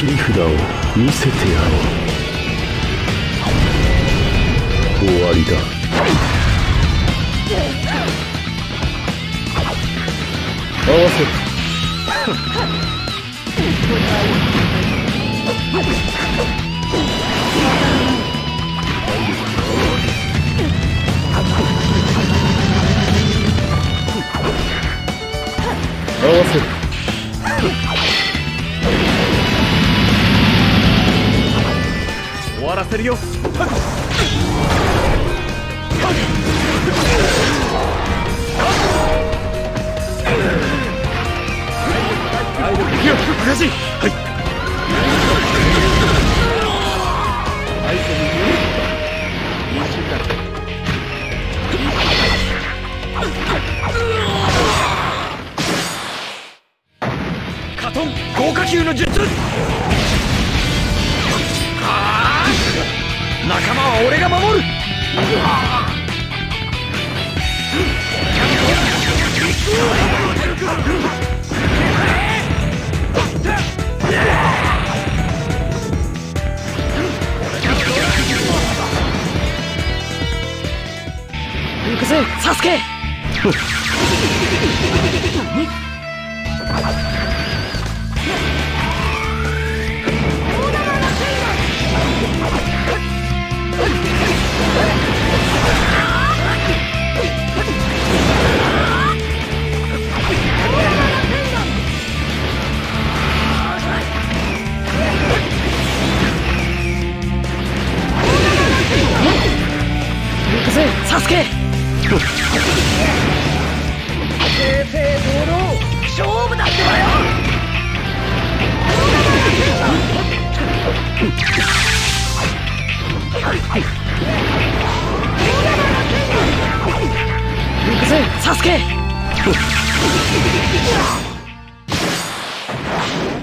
切り札を見せてやろう。終わりだ。合わせ合わせる終わらせるよ。はい。カトン豪華級の術。仲間は俺が守る。行くぜサスケ。サスケ。正々堂々勝負だってばよ行くぜサスケ。